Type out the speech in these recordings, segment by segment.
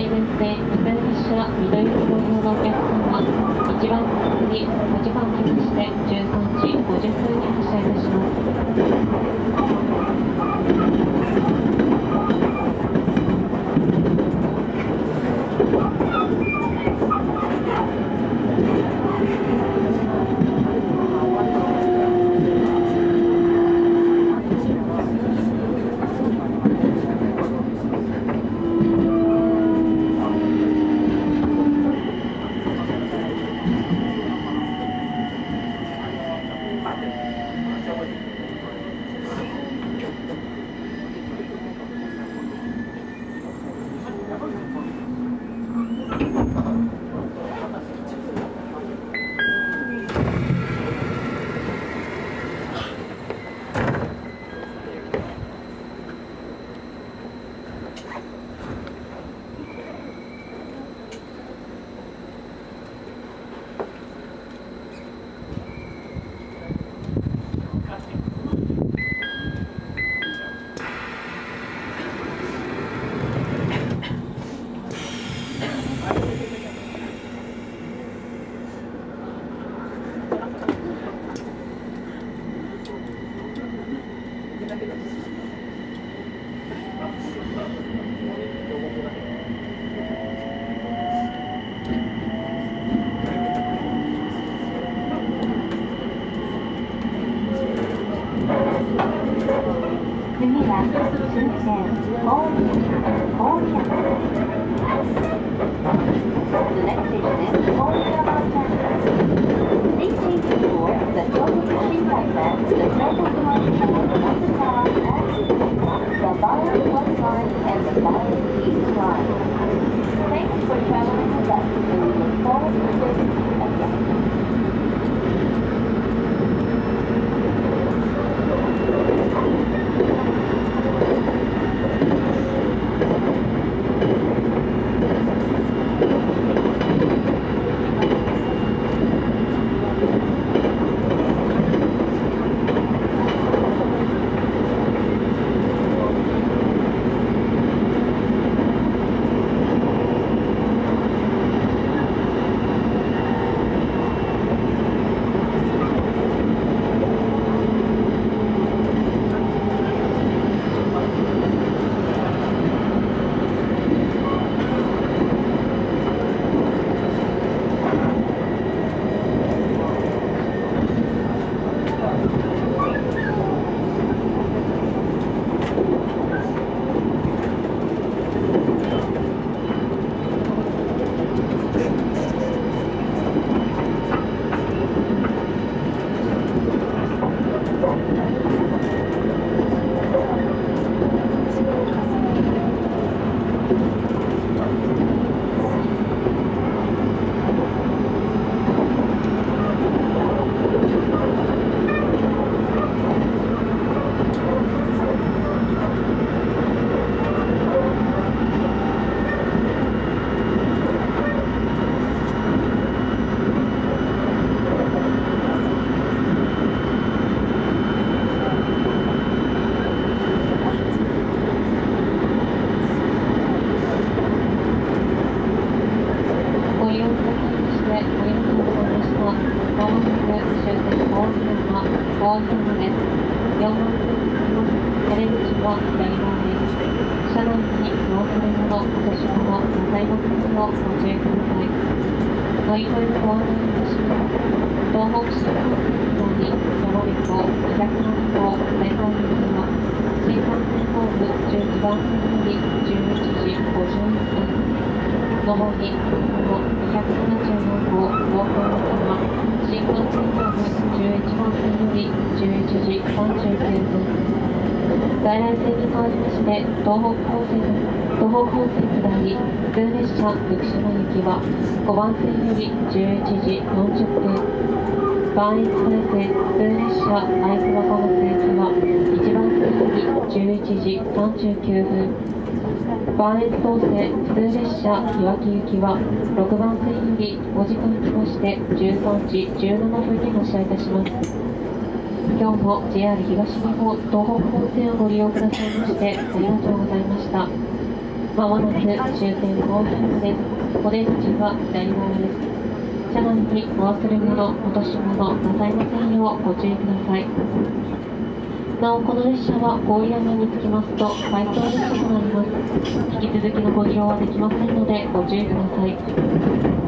水面線水列車緑色のお客様、1番線にお時間をきまして13時50分に発車いたします。次は、新線、大宮、大宮。Thanks for traveling with us. and we look forward to serving お出口は左側です。車内にお忘れ物、落とし物、なさいませんようご注意ください。乗り換えのご案内いたします。東北新幹線にやまびこ207号大本行きは新幹線ホーム12番線より11時51分。上り、この274号東京行きは新幹線ホーム11番線より11時39分。在来線に変わりまして、東北本線、東北本線下り、普通列車福島行きは5番線より11時40分。バーエクスプレス普通列車会津若松行きは1番線より11時39分。バーエク東西普通列車いわき行きは6番線より5時間来まして13時17分に発車いたします今日も JR 東日本東北本線をご利用くださいましてありがとうございましたまもなく終点高平ですお出口は左側です。車内にお忘れ物落とし物なさいませんようご注意ください。なおこの列車は郡山に着きますと回送列車となります。引き続きのご利用はできませんのでご注意ください。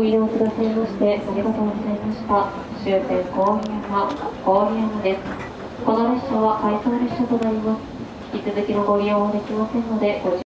ご利用くださいましてありがとうございました。終点郡山、郡山です。この列車は回送列車となります。引き続きのご利用はできませんので、ご注意